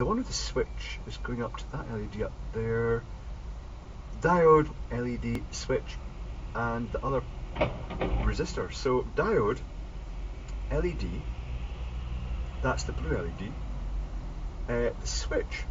the one with the switch is going up to that LED up there. Diode, LED, switch, and the other resistor. So diode, LED, that's the blue LED. Uh, the switch